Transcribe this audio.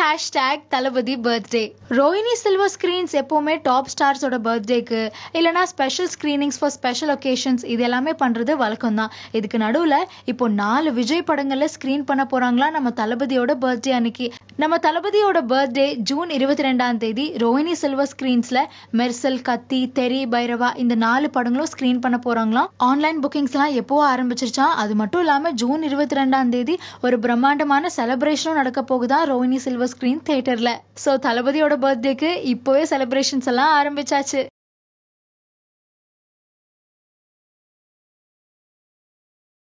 Hashtag Thalapathy birthday Rohini silver screens எப்போவுமே top ஸ்டார்ஸோட பர்த்டேக்கு இல்லைனா special screenings for special occasions இது எல்லாமே பண்ணுறது வழக்கம் தான் இதுக்கு நடுவில் இப்போ நாலு விஜய் படங்களில் ஸ்க்ரீன் பண்ண போகிறாங்களா நம்ம தளபதியோட பர்த்டே அன்னைக்கு. நம்ம தளபதியோட பர்த்டே ஜூன் இருபத்தி ரெண்டாம் தேதி ரோஹினி சில்வர் ஸ்க்ரீன்ஸில் மெர்சல் கத்தி தெரி பைரவா இந்த நாலு படங்களும் ஸ்க்ரீன் பண்ண போகிறாங்களாம் ஆன்லைன் புக்கிங்ஸ்லாம் எப்போ ஆரம்பிச்சிருச்சா? அது மட்டும் இல்லாமல் ஜூன் இருபத்தி ரெண்டாம் தேதி ஒரு பிரம்மாண்டமான செலப்ரேஷனும் நடக்க போகுதா ரோஹினி சில்வர் ஸ்க்ரீன் தேட்டரில் ஸோ தளபதியோட பர்த்டேக்கு இப்போவே செலிப்ரேஷன்ஸ் எல்லாம் ஆரம்பிச்சாச்சு.